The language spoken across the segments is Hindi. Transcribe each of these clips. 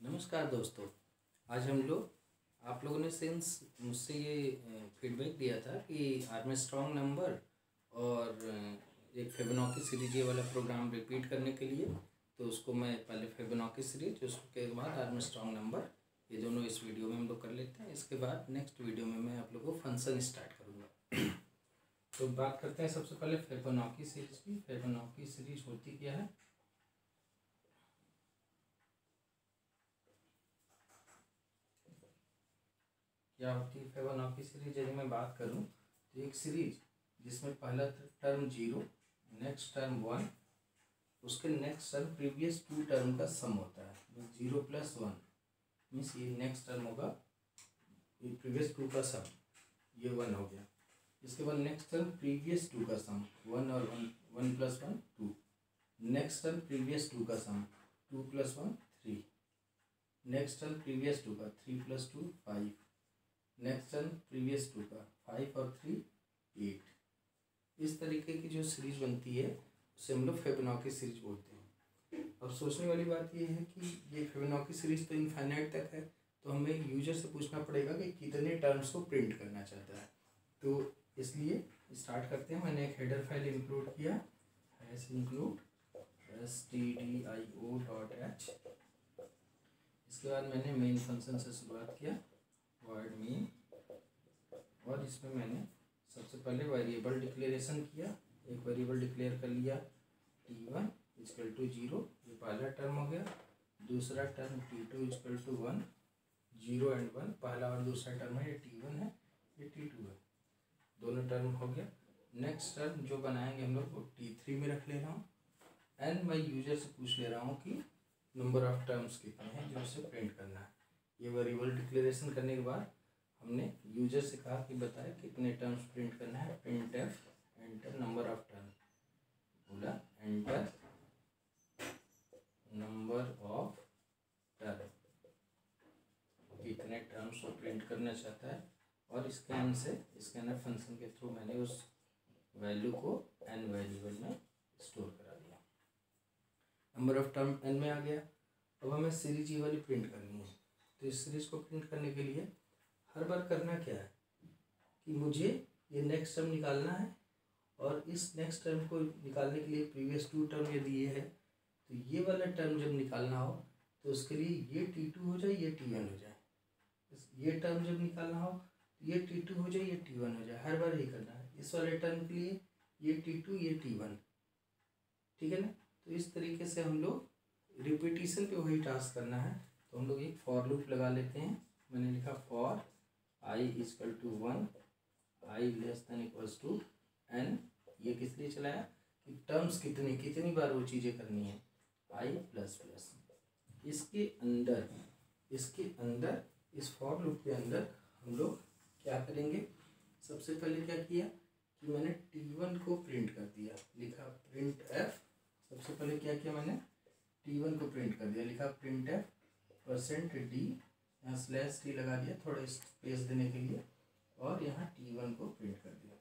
नमस्कार दोस्तों, आज हम लोग आप लोगों ने सिंस मुझसे ये फीडबैक दिया था कि आर्मी स्ट्रॉन्ग नंबर और एक फेबनॉकी सीरीज़ ये वाला प्रोग्राम रिपीट करने के लिए तो उसको मैं पहले फेबनॉकी सीरीज़ उसके बाद आर्मी स्ट्रॉन्ग नंबर ये दोनों इस वीडियो में हम लोग कर लेते हैं। इसके बाद नेक्स्ट वीडियो में मैं आप लोग को फ़ंक्शन स्टार्ट करूँगा। तो बात करते हैं सबसे पहले फेबनॉकी सीरीज़ की। फेबनॉकी सीरीज़ होती क्या है? क्या होती है फेबोनाची सीरीज़ यदि मैं बात करूँ तो एक सीरीज़ जिसमें पहला term zero next term one उसके next term previous two term का सम होता है ज़ीरो प्लस वन मीन्स ये नेक्स्ट टर्म होगा, ये प्रीवियस टू का सम ये वन हो गया। इसके बाद नेक्स्ट टर्म प्रीवियस टू का सम वन और one one plus one two next term previous two का sum two plus one three next term previous two का three plus two five next term previous two का, फाइव और थ्री, एट। इस तरीके की जो सीरीज़ बनती है, उसे हम लोग फेबनॉकी सीरीज़ बोलते हैं। अब सोचने वाली बात यह है कि ये फेबनॉकी सीरीज़ तो इनफाइनाइट तक है तो हमें यूज़र से पूछना पड़ेगा कि कितने टर्म्स को प्रिंट करना चाहता है। तो इसलिए स्टार्ट करते हैं। मैंने एक हेडर फ़ाइल इंक्लूड किया। S include S T D I O dot H इसके बाद मैंने मेन फ़ंक्शन से शुरुआत किया। वर्ड मीन और इसमें मैंने सबसे पहले वेरिएबल डिक्लेरेशन किया, एक वेरिएबल डिक्लेयर कर लिया T one equal to zero ये पहला टर्म हो गया, दूसरा term T two equal to one zero and one पहला और दूसरा टर्म है, ये टी वन है, ये टी टू है, दोनों टर्म हो गया। नेक्स्ट टर्म जो बनाएँगे हम लोग, वो टी थ्री में रख ले रहा हूँ। एंड मैं यूज़र से पूछ ले रहा हूँ कि नंबर ऑफ़ टर्म्स कितने हैं जो उसे प्रिंट करना है। ये वेरिएबल डिक्लेरेशन करने के बाद हमने यूज़र से कहा कि बताए कितने टर्म्स प्रिंट करना है। Print F enter number of term बोला एंटर नंबर ऑफ़ टर्म कितने टर्म्स को प्रिंट करना चाहता है। और स्कैन से स्कैनर फ़ंक्शन के थ्रू मैंने उस वैल्यू को एन वेरिएबल में स्टोर करा दिया। नंबर ऑफ़ टर्म एन में आ गया। अब हमें सीरीज़ ये वाली प्रिंट करनी है। तो इस सीरीज़ को प्रिंट करने के लिए हर बार करना क्या है? कि मुझे ये नेक्स्ट टर्म निकालना है और इस नेक्स्ट टर्म को निकालने के लिए प्रीवियस टू टर्म यदि ये है तो ये वाला टर्म जब निकालना हो तो उसके लिए ये टी टू हो जाए, ये टी वन हो जाए। ये टर्म जब निकालना हो तो ये टी टू हो जाए, ये टी वन हो जाए। हर बार यही करना है। इस वाले टर्म के लिए ये टी टू ये टी वन ठीक है ना? तो इस तरीके से हम लोग रिपीटिशन पे वही टास्क करना है। तो हम लोग एक फॉर लूप लगा लेते हैं। मैंने लिखा for I equal to one I less than equals to N ये किस लिए चलाया? कि टर्म्स कितने, कितनी बार वो चीज़ें करनी है? आई प्लस प्लस इसके अंदर इसके अंदर, इस फॉर लूप के अंदर हम लोग क्या करेंगे? सबसे पहले क्या किया? कि मैंने टी वन को प्रिंट कर दिया। लिखा प्रिंट एफ़ सबसे पहले क्या किया मैंने? टी वन को प्रिंट कर दिया। लिखा प्रिंट एफ़ परसेंट डी, यहाँ स्लैश टी लगा दिया थोड़ा स्पेस देने के लिए, और यहाँ टी वन को प्रिंट कर दिया।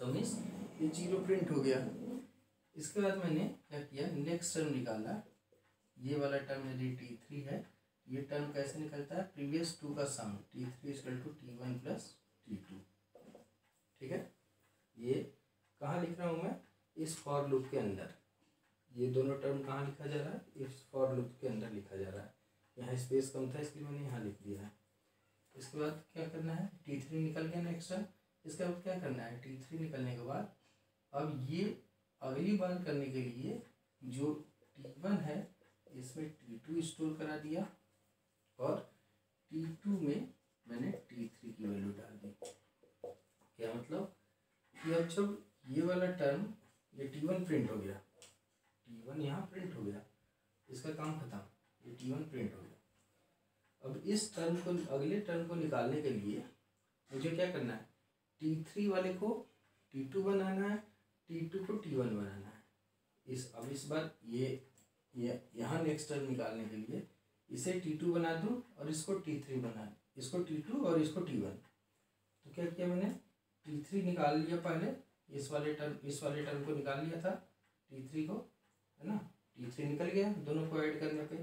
तो मीन्स ये ज़ीरो प्रिंट हो गया। इसके बाद मैंने क्या किया? नेक्स्ट टर्म निकाला। ये वाला टर्म यदि टी थ्री है। ये टर्म कैसे निकलता है? प्रीवियस टू का sum T three equal to T one plus T two ठीक है? ये कहाँ लिख रहा हूँ मैं? इस फॉर लूप के अंदर। ये दोनों टर्म कहाँ लिखा जा रहा है? इस फॉर लूप के अंदर लिखा जा रहा है। यहाँ स्पेस कम था, इसलिए मैंने यहाँ लिख दिया है। इसके बाद क्या करना है? टी थ्री निकल गया नेक्स्ट टर्म इसके बाद क्या करना है? टी थ्री निकलने के बाद अब ये अगली बार करने के लिए जो टी वन है, इसमें टी टू स्टोर करा दिया और टी टू में मैंने टी थ्री की वैल्यू डाल दी। क्या मतलब? कि अब जब ये वाला टर्म ये टी वन प्रिंट हो गया। टी वन यहाँ प्रिंट हो गया। इसका काम खत्म। ये टी वन प्रिंट हो गया। अब इस टर्म को, अगले टर्म को निकालने के लिए मुझे क्या करना है? टी थ्री वाले को टी टू बनाना है टी टू को टी वन बनाना है। इस, अब इस बार ये ये, यहाँ नेक्स्ट टर्म निकालने के लिए इसे टी टू बना दूँ और इसको टी थ्री बना इसको टी टू और इसको टी वन तो क्या किया मैंने? टी थ्री निकाल लिया पहले। इस वाले टर्म इस वाले टर्म को निकाल लिया था। टी थ्री को, है ना? टी थ्री निकल गया। दोनों को ऐड करने पे।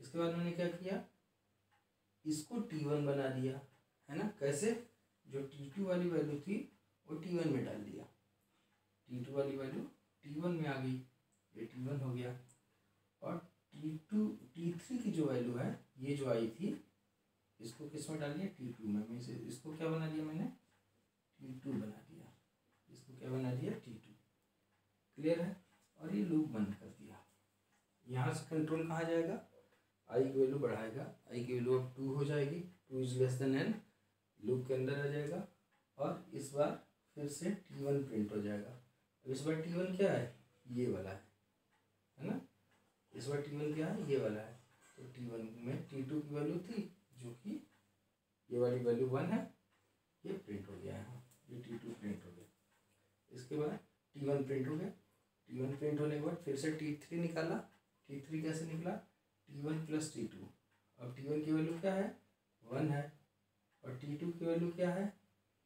इसके बाद मैंने क्या किया? इसको टी वन बना दिया, है ना? कैसे? जो टी टू वाली वैल्यू थी, वो टी वन में डाल दिया। टी टू वाली वैल्यू टी वन में आ गई। ये टी वन हो गया। और टी टू टी थ्री की जो वैल्यू है, ये जो आई थी, इसको किसमें डाल दिया? टी टू में। इसे, इसको क्या बना दिया मैंने? टी टू बना दिया। इसको क्या बना दिया? टी टू क्लियर है? और ये लूप बंद कर दिया। यहाँ से कंट्रोल कहाँ जाएगा? आई की वैल्यू बढ़ाएगा। आई की वैल्यू अब टू हो जाएगी। Two is less than N loop के अंदर आ जाएगा। और इस बार फिर से टी वन प्रिंट हो जाएगा। अब इस बार टी वन क्या है? ये वाला है। है ना? इस बार टी वन क्या है? ये वाला है। तो टी वन में टी टू की वैल्यू थी, जो कि ये वाली वैल्यू वन है। ये प्रिंट हो गया है ये टी टू प्रिंट हो गया। इसके बाद टी वन प्रिंट हो गया। टी वन प्रिंट होने के बाद फिर से टी थ्री निकाला। टी थ्री कैसे निकला? T one plus T two अब टी वन की वैल्यू क्या है? वन है. और टी टू की वैल्यू क्या है?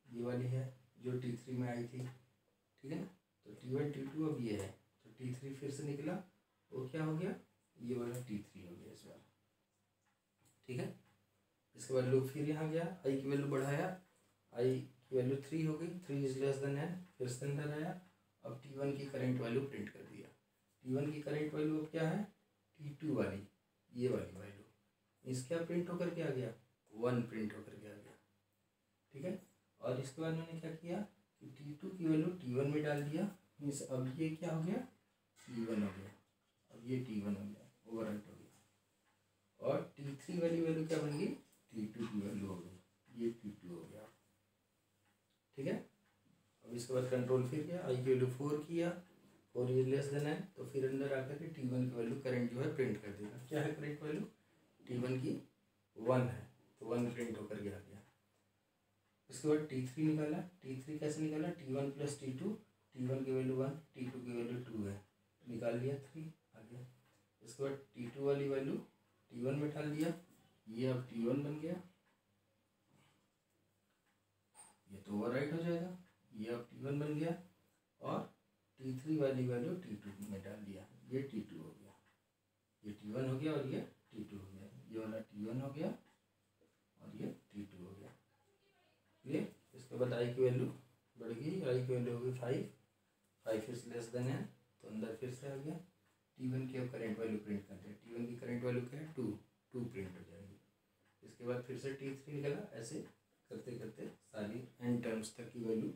ये वाली है, जो टी थ्री में आई थी। ठीक है तो टी वन टी टू अब ये है। तो टी थ्री फिर से निकला। वो क्या हो गया? ये वाला टी थ्री हो गया इस बार ठीक है? इसके बाद लूप फिर यहाँ गया। आई की वैल्यू बढ़ाया। आई की वैल्यू थ्री हो गई। थ्री इज़ लेस देन है फिर से अंदर आया। अब टी वन की करेंट वैल्यू प्रिंट कर दिया। टी वन की करेंट वैल्यू अब क्या है? टी टू वाली। ये वाली वैल्यू इस क्या प्रिंट होकर के आ गया। वन प्रिंट होकर के आ गया। ठीक है? और इसके बाद मैंने क्या किया कि टी टू की वैल्यू टी वन में डाल दिया। मीन्स अब ये क्या हो गया? टी वन हो गया। अब ये टी वन हो गया। ओवर हो गया। और टी थ्री वाली वैल्यू क्या बन गई? टी टू की वैल्यू हो गई। ये टी टू हो गया। ठीक है? अब इसके बाद कंट्रोल फिर गया आई की वैल्यू फोर किया। फोर इज़ लेस देन है तो फिर अंदर आकर के टी वन की वैल्यू करंट जो है प्रिंट कर देगा। क्या है करंट वैल्यू टी वन की वन है तो वन प्रिंट होकर के आ गया। इसके बाद टी थ्री निकाला। टी थ्री कैसे निकाला? T one plus T two T one की वैल्यू वन टी टू की वैल्यू टू है। निकाल लिया थ्री आ गया। इसके बाद टी टू वाली वैल्यू टी वन में डाल दिया ये अब टी वन बन गया। ये तो ओवर हो जाएगा। ये अब टी वन बन गया। और टी थ्री वाली वैल्यू टी टू में डाल दिया। ये टी टू हो गया। ये टी वन हो गया और ये टी टू हो गया। ये वाला टी वन हो गया और ये टी टू हो गया। क्लियर इसके बाद आई की वैल्यू बढ़ गई। आई की वैल्यू हो गई five five is less than है तो अंदर फिर से आ गया। टी वन की अब करेंट वैल्यू प्रिंट करते हैं टी वन की करेंट वैल्यू क्या है? टू टू प्रिंट हो जाएगी। इसके बाद फिर से टी थ्री निकला ऐसे करते करते सारी एन टर्म्स तक की वैल्यू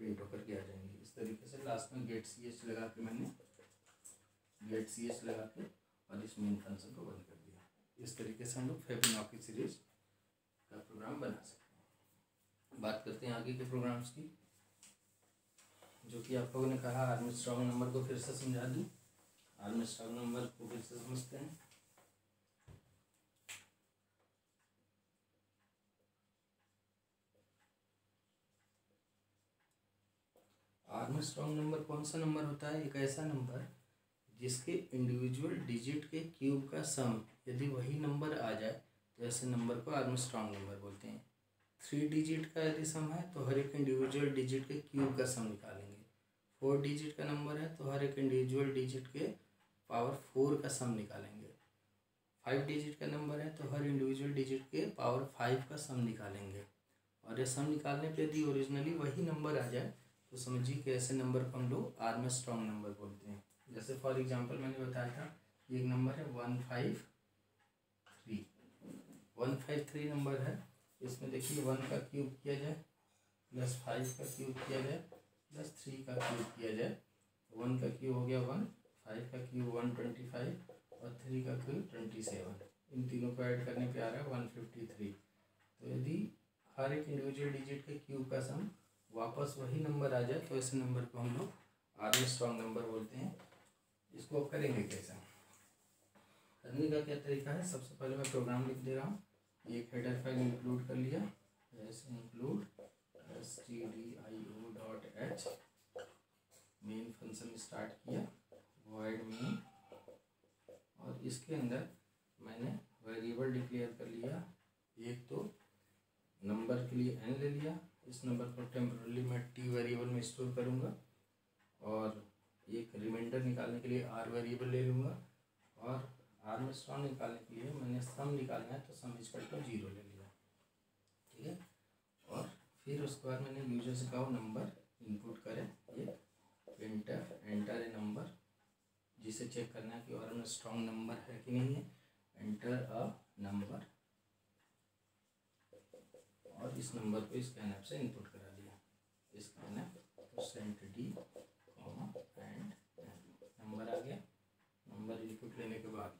प्रिंट होकर के आ जाएँगे। इस तरीके से लास्ट में गेट सी एच लगा के मैंने गेट सी एच लगा के और इस मेन फ़ंक्शन को बंद कर दिया। इस तरीके से हम लोग फेबिनॉक की सीरीज़ का प्रोग्राम बना सकते हैं। बात करते हैं आगे के प्रोग्राम्स की। जो कि आप लोगों ने कहा आर्मी स्ट्रॉन्ग नंबर को फिर से समझा दूँ। आर्मी स्ट्रॉन्ग नंबर को फिर से समझते हैं। आर्मस्ट्रॉन्ग नंबर कौन सा नंबर होता है? एक ऐसा नंबर जिसके इंडिविजुअल डिजिट के क्यूब का सम यदि वही नंबर आ जाए तो ऐसे नंबर को आर्मस्ट्रॉन्ग नंबर बोलते हैं। थ्री डिजिट का यदि सम है तो हर एक इंडिविजुअल डिजिट के क्यूब का सम निकालेंगे। फोर डिजिट का नंबर है तो हर एक इंडिविजुअल डिजिट के पावर फोर का सम निकालेंगे। फाइव डिजिट का नंबर है तो हर इंडिविजुअल डिजिट के पावर फाइव का सम निकालेंगे। और ये सम निकालने पे यदि ओरिजिनली वही नंबर आ जाए तो समझिए कि ऐसे नंबर को हम लोग आर में स्ट्रॉन्ग नंबर बोलते हैं। जैसे फॉर एग्जांपल मैंने बताया था एक नंबर है one five three one five three number है। इसमें देखिए वन का क्यूब किया जाए प्लस फाइव का क्यूब किया जाए प्लस थ्री का क्यूब किया जाए। वन का क्यूब हो गया वन फाइव का क्यूब वन ट्वेंटी फाइव और थ्री का क्यूब ट्वेंटी सेवन इन तीनों को ऐड करने पे आ रहा है वन फिफ्टी थ्री तो यदि हर एक इंडिविजुअल डिजिट के क्यूब का सम वापस वही नंबर आ जाए तो ऐसे नंबर को हम लोग आर स्ट्रॉन्ग नंबर बोलते हैं। इसको आप करेंगे कैसे? करने का क्या तरीका है? सबसे पहले मैं प्रोग्राम लिख दे रहा हूँ। एक हेडर फ़ाइल इंक्लूड कर लिया। S include S T D I O dot H main function start किया। वॉइड मेन और इसके अंदर मैंने वेरिएबल डिक्लेयर कर लिया। एक तो नंबर के लिए एन ले लिया। इस नंबर को टेम्परली मैं टी वेरिएबल में स्टोर करूँगा और एक रिमाइंडर निकालने के लिए आर वेरिएबल ले लूँगा और आर में स्ट्रॉन्ग निकालने के लिए मैंने सम निकालना है तो सम इजकल टू ज़ीरो ले लिया। ठीक है? और फिर उसके बाद मैंने यूज़र से कहा नंबर इनपुट करें ये एंटर एंटर ए नंबर जिसे चेक करना है कि और में स्ट्रॉन्ग नंबर है कि नहीं है। एंटर अ नंबर और इस नंबर को स्कैन ऐप से इनपुट करा दिया। Scan F percent D comma and number आ गया। नंबर इनपुट लेने के बाद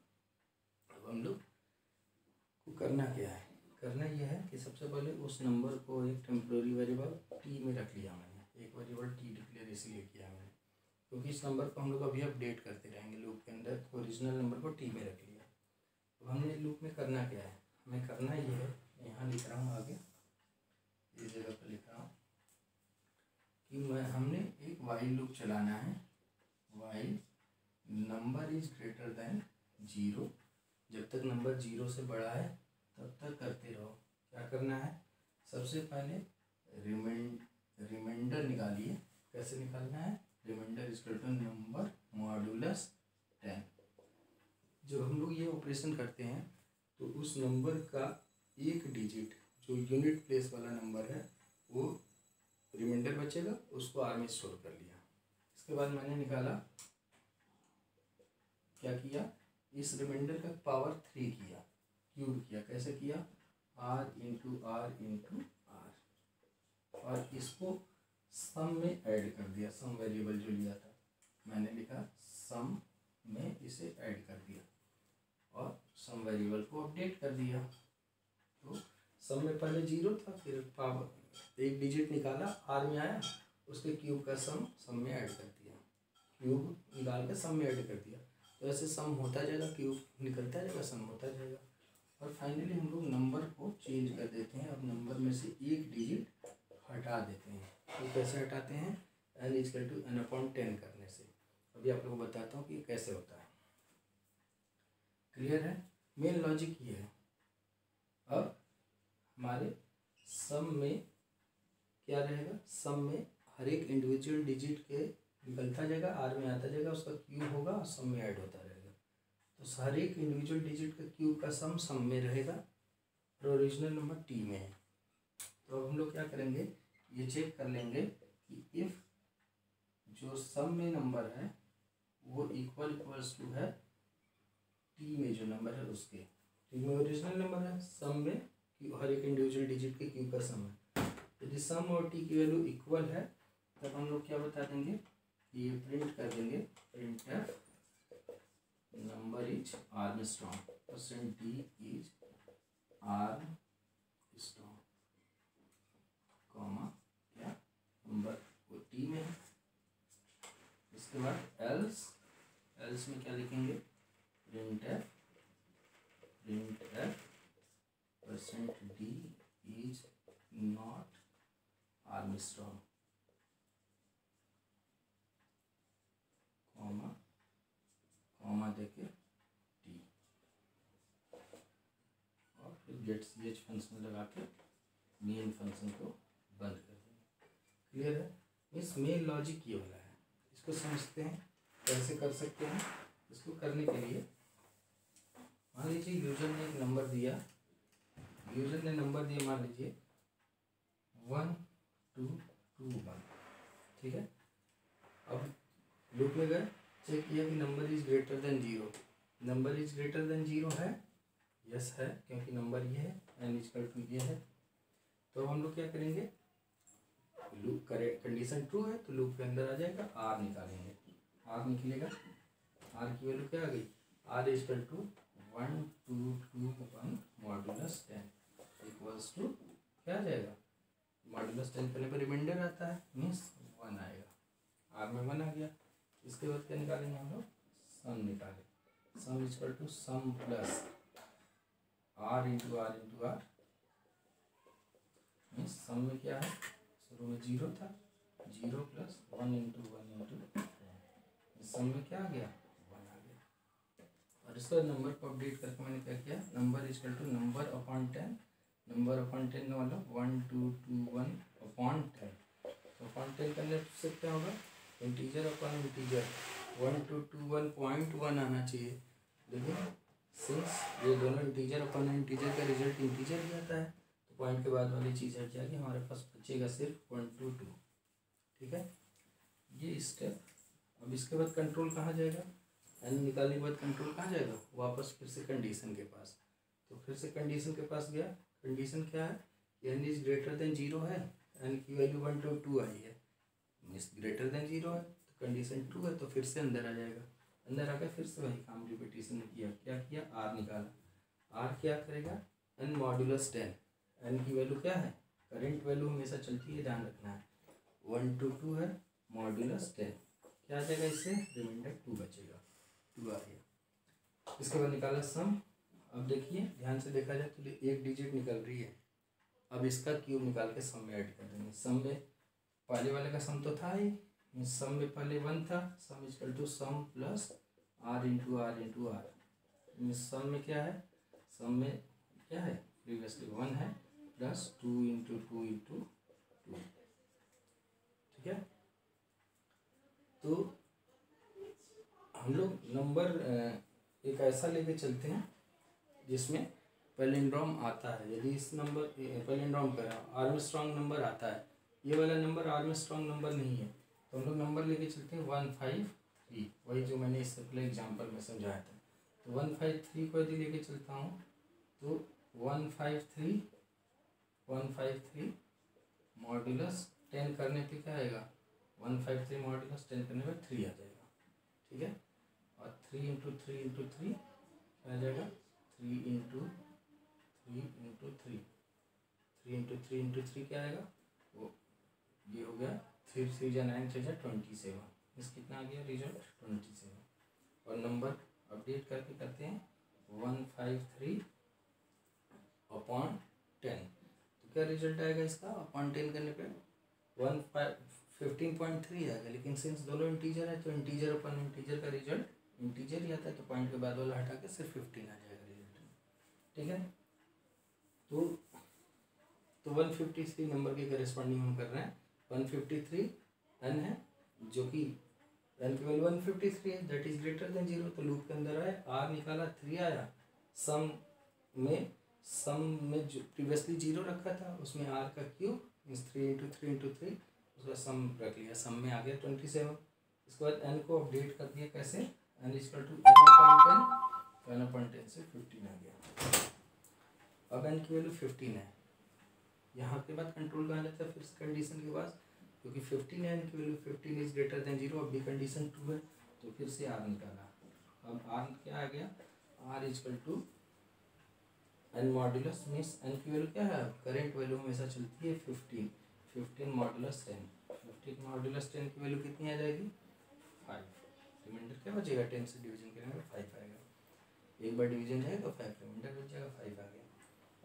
अब हम लोग को करना क्या है? करना यह है कि सबसे पहले उस नंबर को एक टेम्प्रोरी वेरिएबल टी में रख लिया मैंने। एक वेरिएबल टी डिक्लेयर इसलिए किया मैंने, क्योंकि इस नंबर को हम लोग अभी अपडेट करते रहेंगे। लूप के अंदर ओरिजिनल नंबर को टी में रख लिया। अब हमने लूप में करना क्या है? हमें करना ये है, यहाँ लिख रहा हूँ आगे। जगह पर लिख रहा हूँ कि मैं हमने एक वाइल लूप चलाना है। While number is greater than zero जब तक नंबर ज़ीरो से बड़ा है, तब तक करते रहो। क्या करना है? सबसे पहले रिमाइंड रिमाइंडर निकालिए। कैसे निकालना है? Remainder is to number modulus ten जब हम लोग ये ऑपरेशन करते हैं तो उस नंबर का एक डिजिट जो यूनिट प्लेस वाला नंबर है, वो रिमाइंडर बचेगा, उसको आर में स्टोर कर लिया। इसके बाद मैंने निकाला, क्या किया? इस रिमाइंडर का पावर थ्री किया क्यूब किया। कैसे किया? R into R into R और इसको सम में ऐड कर दिया। सम वेरिएबल जो लिया था, मैंने लिखा सम में इसे ऐड कर दिया। और सम वेरिएबल को अपडेट कर दिया। तो सम में पहले ज़ीरो था, फिर पावर एक डिजिट निकाला आर में आया, उसके क्यूब का सम सम में ऐड कर दिया। क्यूब निकाल के सम में ऐड कर दिया। तो ऐसे सम होता जाएगा क्यूब निकलता जाएगा सम होता जाएगा। और फाइनली हम लोग नंबर को चेंज कर देते हैं। अब नंबर में से एक डिजिट हटा देते हैं। तो कैसे हटाते हैं? N is equal to n upon ten करने से। अभी आप लोगों को बताता हूँ कि कैसे होता है। क्लियर है? मेन लॉजिक ये है। अब हमारे सम में क्या रहेगा? सम में हर एक इंडिविजुअल डिजिट के निकलता जाएगा आर में आता जाएगा, उसका क्यूब होगा और सम में ऐड होता रहेगा। तो हर एक इंडिविजुअल डिजिट का क्यूब का सम सम में रहेगा और ओरिजिनल नंबर टी में है। तो अब हम लोग क्या करेंगे? ये चेक कर लेंगे कि इफ़ जो सम में नंबर है, वो इक्वल इक्वल्स टू है टी में जो नंबर है उसके। टी में ओरिजिनल नंबर है, सम में हर एक इंडिविजुअल डिजिट के क्यू का सम है। यदि सम और टी की वैल्यू इक्वल है, तब हम लोग क्या बता देंगे? ये प्रिंट कर देंगे। Print number is Armstrong percent d is Armstrong comma क्या? नंबर वो टी में है। इसके बाद एल्स एल्स में क्या लिखेंगे? Printf printf percent d is not Armstrong comma comma देके टी और फिर गेट सी एच फ़ंक्शन लगा के मेन फ़ंक्शन को बंद कर देंगे। क्लियर है? मीन्स मेन लॉजिक ये वाला है। इसको समझते हैं, कैसे कर सकते हैं? इसको करने के लिए, मान लीजिए यूज़र ने एक नंबर दिया। यूज़र ने नंबर दिया, मान लीजिए टू टू वन ठीक है? अब लूप में गए चेक किया कि number is greater than zero number is greater than zero है? यस है, क्योंकि नंबर ये है एन इजकल टू ये है। तो हम लोग क्या करेंगे? लूप करेक्ट कंडीशन ट्रू है तो लूप के अंदर आ जाएगा आर निकालेंगे। आर निकलेगा। आर की वैल्यू क्या आ गई? R is equal to one two two one modulus ten equals to क्या आ जाएगा? मॉडुलस टेन करने पर रिमाइंडर आता है। मीन्स वन आएगा। आर में वन आ गया। इसके बाद क्या निकालेंगे हम लोग? सम निकालें sum is equal to sum plus r into r into r means sum में क्या है? शुरू में ज़ीरो था। Zero plus one into one into sum में क्या आ गया? वन आ गया। और इसका नंबर को अपडेट करके मैंने क्या किया? Number is equal to number upon ten number upon ten का मतलब one two two one upon ten तो अपॉन टेन करने से क्या होगा? Integer upon integer one two two one point one आना चाहिए। देखिए सिंस ये दोनों इंटीजर अपन इंटीजर का रिज़ल्ट इंटीजर ही आता है। तो पॉइंट के बाद वाली चीज़ हट जाएगी हमारे पास बचेगा सिर्फ़ वन टू टू ठीक है? ये स्टेप अब इसके बाद कंट्रोल कहाँ जाएगा? एन निकालने के बाद कंट्रोल कहाँ जाएगा? वापस फिर से कंडीशन के पास। तो फिर से कंडीशन के पास गया। कंडीशन क्या है? N is greater than zero है एन की वैल्यू वन टू टू आई है। मीन्स ग्रेटर देन ज़ीरो है तो कंडीशन टू है तो फिर से अंदर आ जाएगा। अंदर आकर फिर से वही काम रिपीटेशन किया। क्या किया? आर निकाला। आर क्या करेगा? एन मॉड्यूलस टेन एन की वैल्यू क्या है? करेंट वैल्यू हमेशा चलती है, ध्यान रखना है। वन टू टू है मॉड्यूलस टेन क्या आ जाएगा इससे? रिमाइंडर टू बचेगा। टू आ गया। इसके बाद निकाला सम अब देखिए, ध्यान से देखा जाए तो एक डिजिट निकल रही है। अब इसका क्यूब निकाल के सम में ऐड कर देंगे। सम में पहले वाले का सम तो था ही सम में पहले वन था sum is equal to sum plus r into r into r sum में क्या है? सम में क्या है? प्रीवियसली वन है plus two into two into two ठीक है? तो हम लोग नंबर एक ऐसा लेके चलते हैं जिसमें पेलिंड्रोम आता है। यदि इस number palindrome arm strong number आता है, ये वाला नंबर आर्म स्ट्रॉन्ग नंबर नहीं है तो हम लोग नंबर लेके चलते हैं वन फाइव थ्री वही जो मैंने इससे पहले एग्ज़ाम्पल में समझाया था। तो वन फाइव थ्री को यदि लेके चलता हूँ तो one five three one five three modulus ten करने पे क्या आएगा? One five three modulus ten करने पे थ्री आ जाएगा। ठीक है? और three into three into three आ जाएगा? Three into three into three three into three into three क्या आएगा वो ये हो गया थ्री थ्री जा नाइन थ्री छः ट्वेंटी सेवन इस कितना आ गया? रिज़ल्ट ट्वेंटी सेवन और नंबर अपडेट करके करते हैं। One five three upon ten तो क्या रिज़ल्ट आएगा इसका? अपॉन टेन करने पे? One five fifteen point three आएगा लेकिन सिंस दोनों इंटीजर है तो इंटीजर अपन इंटीजर का रिज़ल्ट इंटीजर ही आता है। तो पॉइंट के बाद वाला हटा के सिर्फ़ फिफ्टीन आ जाएगा। ठीक है? तो तो वन फिफ्टी थ्री नंबर के करेस्पॉन्डिंग हम कर रहे हैं। वन फिफ्टी थ्री एन है, जो कि एन की वैल्यू वन फिफ्टी थ्री है that is greater than zero तो लूप के अंदर आए आर निकाला थ्री आया। सम में सम में जो प्रीवियसली ज़ीरो रखा था, उसमें आर का cube means three into three into three उसका सम रख लिया। सम में आ गया ट्वेंटी सेवन इसके बाद एन को अपडेट कर दिया कैसे? N is equal to n upon ten n upon ten से फिफ्टीन आ गया। अब एन की वैल्यू फिफ्टीन है। यहाँ के बाद कंट्रोल कहाँ जाता है? फिर कंडीशन के बाद क्योंकि फिफ्टीन है की value fifteen is greater than zero अब भी कंडीशन टू है तो फिर से आर निकाला। अब आर क्या आ गया? R is equal to n modulus means n की वैल्यू क्या है? करेंट वैल्यू हमेशा चलती है fifteen fifteen modulus ten fifteen modulus ten की वैल्यू कितनी आ जाएगी? फाइव रिमाइंडर क्या बचेगा? टेन से डिवीज़न करेंगे फाइव आएगा। एक बार डिवीज़न जाएगा फाइव रिमाइंडर बच जाएगा फाइव आ गया।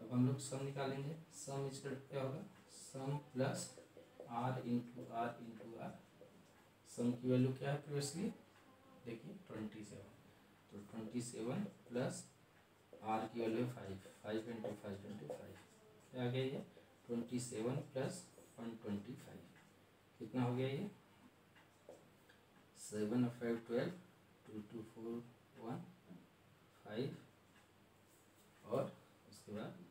अब हम लोग सम निकालेंगे। सम इसका क्या होगा? Sum plus r into r into r sum की वैल्यू क्या है प्रीवियसली देखिए ट्वेंटी सेवन तो ट्वेंटी सेवन प्लस आर की value five five into five twenty five क्या आ गया ये? Twenty seven plus one twenty five कितना हो गया ये? Seven five twelve two two four one five और उसके बाद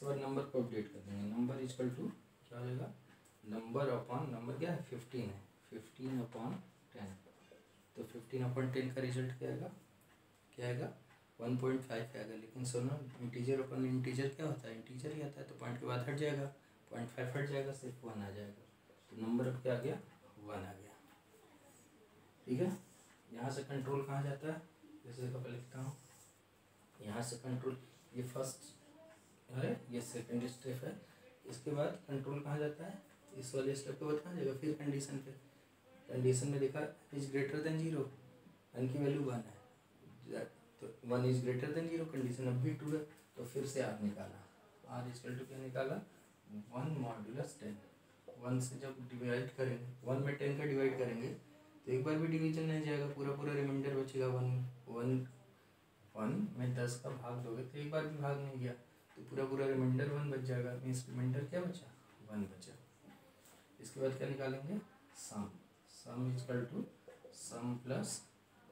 इसके बाद नंबर को अपडेट कर देंगे। नंबर इजकल टू क्या हो जाएगा नंबर अपॉन नंबर क्या है? फिफ्टीन है। फिफ्टीन अपॉन टेन तो फिफ्टीन अपॉन टेन का रिज़ल्ट क्या आएगा? क्या आएगा? वन पॉइंट फाइव पे आ गया लेकिन सुनो इंटीजर अपन इंटीजर क्या होता है? इंटीजर ही आता है तो पॉइंट के बाद हट जाएगा। पॉइंट फाइव हट जाएगा, सिर्फ़ वन आ जाएगा। तो नंबर अब क्या आ गया? वन आ गया। ठीक है? यहाँ से कंट्रोल कहाँ जाता है? जैसे कब लिखता हूँ। यहाँ से कंट्रोल ये फ़र्स्ट है? ये सेकेंड स्टेप है। इसके बाद कंट्रोल कहाँ जाता है? इस वाले स्टेप के बाद कहाँ जाएगा फिर कंडीशन पे। कंडीशन में देखा is greater than zero n की वैल्यू वन है। तो one is greater than zero condition अब भी टू है तो फिर से आर निकाला। आर इजकल टू क्या निकाला? वन मॉड्यूलस टेन वन से जब डिवाइड करेंगे वन में टेन का डिवाइड करेंगे तो एक बार भी डिवीज़न नहीं जाएगा, पूरा पूरा रिमाइंडर बचेगा वन वन वन में दस का भाग दोगे तो एक बार भी भाग नहीं गया। तो पूरा पूरा रिमाइंडर वन बच जाएगा। मीन्स रिमाइंडर क्या बचा? वन बचा। इसके बाद क्या निकालेंगे? Sum sum is equal to sum plus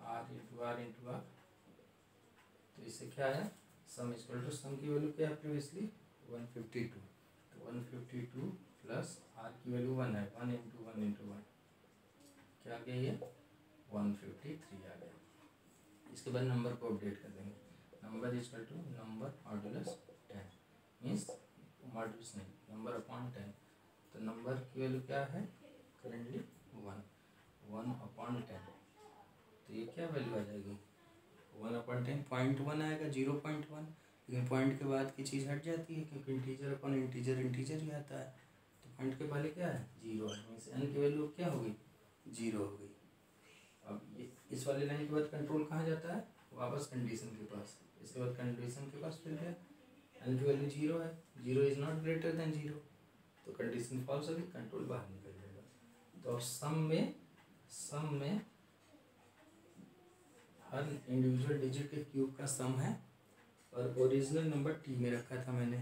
r into r into r तो इससे क्या है सम इक्वल टू सम की वैल्यू क्या है प्रीवियसली वन फिफ्टी टू तो one fifty two plus r की वैल्यू वन है। One into one into one क्या आ गया ये? वन फिफ्टी थ्री आ गया। इसके बाद नंबर को अपडेट कर देंगे। Number equal to number modulus means modulus नहीं नंबर अपॉन टेन तो नंबर की वैल्यू क्या है? Currently one one upon ten तो ये क्या वैल्यू आ जाएगी? One upon ten point one आएगा ज़ीरो पॉइंट वन लेकिन पॉइंट के बाद की चीज़ हट जाती है क्योंकि इंटीजर अपॉन इंटीजर इंटीजर ही आता है। तो पॉइंट के पहले क्या है? ज़ीरो है। मीन्स एन की वैल्यू क्या होगी ज़ीरो हो गई। अब ये इस वाले लाइन के बाद कंट्रोल कहाँ जाता है? वापस कंडीशन के पास। इसके बाद कंडीशन के पास फिर क्या? एन की वैल्यू ज़ीरो है। Zero is not greater than zero तो कंडीशन फॉल्स होगी कंट्रोल बाहर निकल जाएगा। तो अब सम में सम में हर इंडिविजुअल डिजिट के क्यूब का सम है और ओरिजिनल नंबर टी में रखा था मैंने।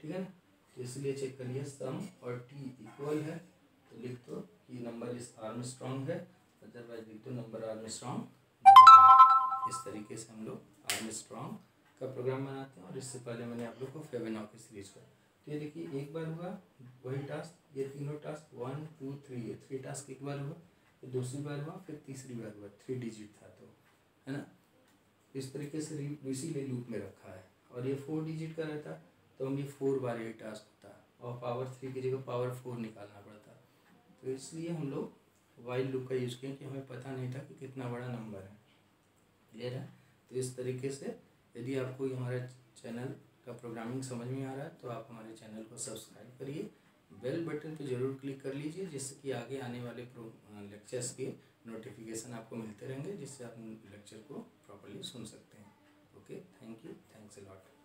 ठीक है ना? तो इसलिए चेक करिए सम और टी इक्वल है। तो लिख दो कि नंबर इस आर्म स्ट्रॉन्ग है अदरवाइज़ लिख दो नंबर आर्म स्ट्रॉन्ग इस तरीके से हम लोग आर्म स्ट्रॉन्ग का प्रोग्राम बनाते हैं और इससे पहले मैंने आप लोग को फेवेनॉ की सीरीज़ का। तो ये देखिए, एक बार हुआ, वही टास्क ये तीनों टास्क वन टू थ्री ये थ्री टास्क एक बार हुआ, फिर दूसरी बार हुआ, फिर तीसरी बार हुआ थ्री डिजिट था तो है ना? इस तरीके से इसी इसीलिए लूप में रखा है। और ये फोर डिजिट का रहता तो हम ये फोर बार ये टास्क होता, और पावर थ्री की जगह पावर फोर निकालना पड़ता। तो इसलिए हम लोग वाइल लूप का यूज़ किया कि हमें पता नहीं था कि कितना बड़ा नंबर है। क्लियर है? तो इस तरीके से यदि आपको हमारे चैनल का प्रोग्रामिंग समझ में आ रहा है तो आप हमारे चैनल को सब्सक्राइब करिए। बेल बटन पर ज़रूर क्लिक कर लीजिए, जिससे कि आगे आने वाले लेक्चर्स के नोटिफिकेशन आपको मिलते रहेंगे, जिससे आप लेक्चर को प्रॉपरली सुन सकते हैं। Okay, thank you, thanks a lot.